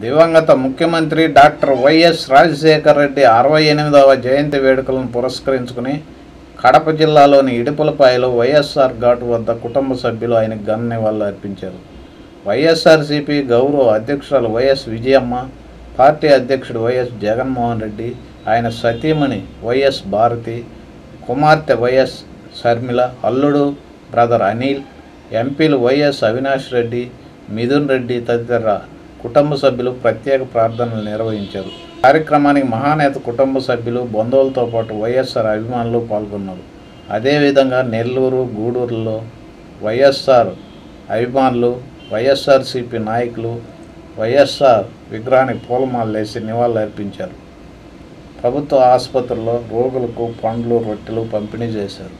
దివంగత ముఖ్యమంత్రి doctor YS Rajasekhara Reddy అరవై ఎనిమిదవ జయంతి వేడుకలను పురస్కరించుకుని కడప జిల్లాలోని ఇడుపులపాయలో వైఎస్ఆర్ ఘాట్ వద్ద కుటుంబ సభ్యులు ఆయన ఘన నివాళులు అర్పించారు. వైఎస్ఆర్సీపీ గౌరవ అధ్యక్షురాలు వైఎస్ విజయమ్మ పార్టీ అధ్యక్షుడు వైఎస్ జగన్మోహన్ రెడ్డి ఆయన సతీమణి వైఎస్ భారతి కుమార్తె వైఎస్ శర్మిల అల్లుడు బ్రదర్ అనిల్ ఎంపీలు వైఎస్ అవినాష్ రెడ్డి మిథున్ రెడ్డి తదితర కుటుంబ సభ్యులు ప్రత్యేక ప్రార్థనలు నిర్వహించారు. కార్యక్రమానికి మహానేత కుటుంబ సభ్యులు బంధువులతో పాటు వైఎస్ఆర్ అభిమానులు పాల్గొన్నారు. అదేవిధంగా నెల్లూరు గూడూరులో వైఎస్ఆర్ అభిమానులు వైఎస్ఆర్సీపీ నాయకులు వైఎస్ఆర్ విగ్రహానికి పూలమాలలు వేసి నివాళులర్పించారు ప్రభుత్వ ఆసుపత్రుల్లో రోగులకు పండ్లు రొట్టెలు పంపిణీ చేశారు.